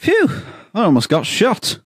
Phew, I almost got shot.